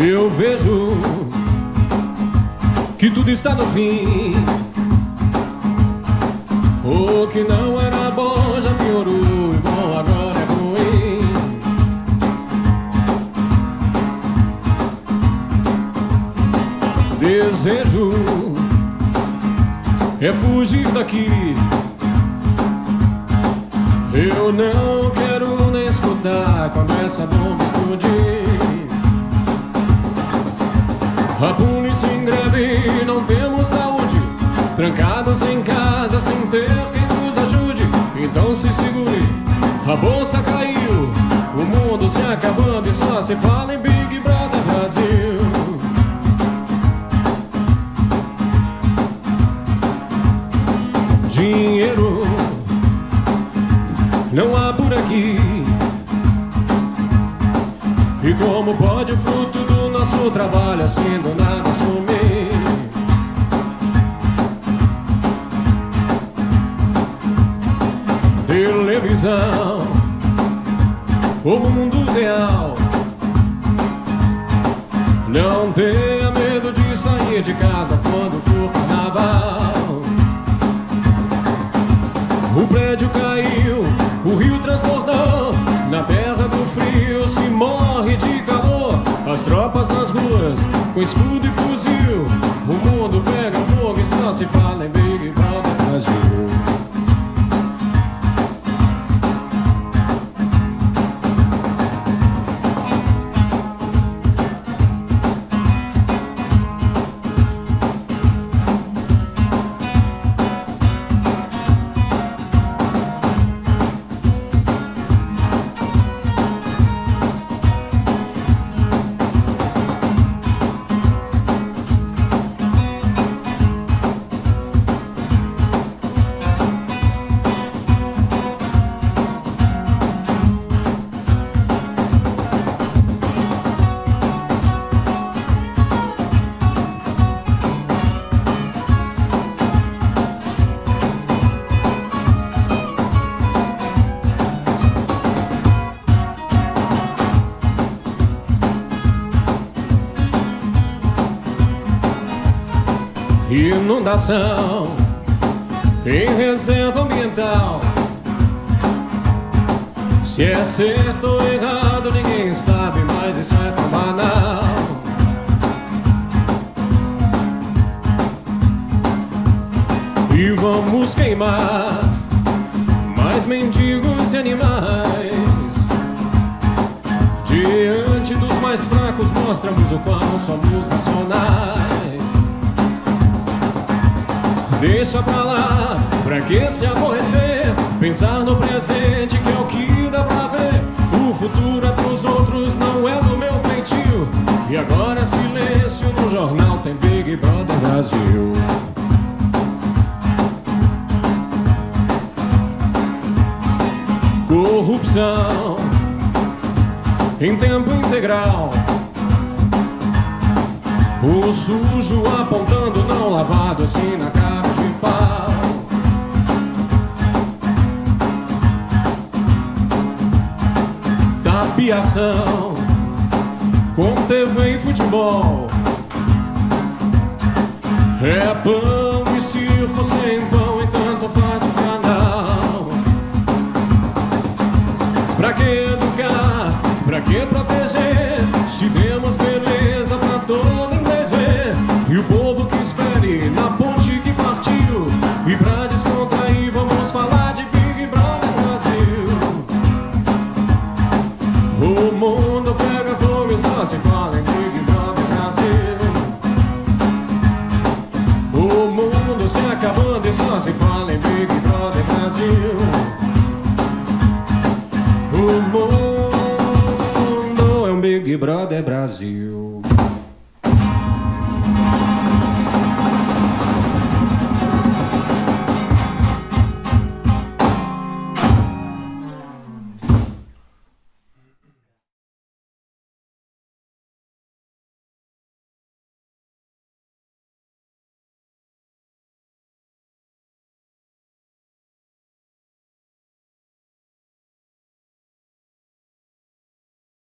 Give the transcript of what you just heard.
Eu vejo que tudo está no fim. O que não era bom já piorou e bom agora é ruim. Desejo é fugir daqui. Eu não quero nem escutar quando essa bomba explodir. A polícia em greve, não temos saúde. Trancados em casa sem ter quem nos ajude. Então se segure, a bolsa caiu. O mundo se acabando e só se fala em Big Brother Brasil. Dinheiro não há por aqui. E como pode o fruto do nosso trabalho assim do nada sumir? Televisão, o mundo real. Não tenha medo de sair de casa quando for carnaval. O prédio com escudo e fuzil. O mundo pega fogo e só se fala em Big Inundação em reserva ambiental. Se é certo ou errado, ninguém sabe, mas isso é tão banal. E vamos queimar mais mendigos e animais. Diante dos mais fracos, mostramos o qual somos nacionais. Deixa pra lá, pra que se aborrecer? Pensar no presente que é o que dá pra ver. O futuro é pros outros, não é do meu feitio. E agora silêncio no jornal tem Big Brother Brasil. Corrupção em tempo integral. O sujo apontando não lavado assim na cara de pau. Tapiação com TV e futebol. É pão e circo sem pão se acabando e só se fala em Big Brother Brasil. O mundo é um Big Brother Brasil.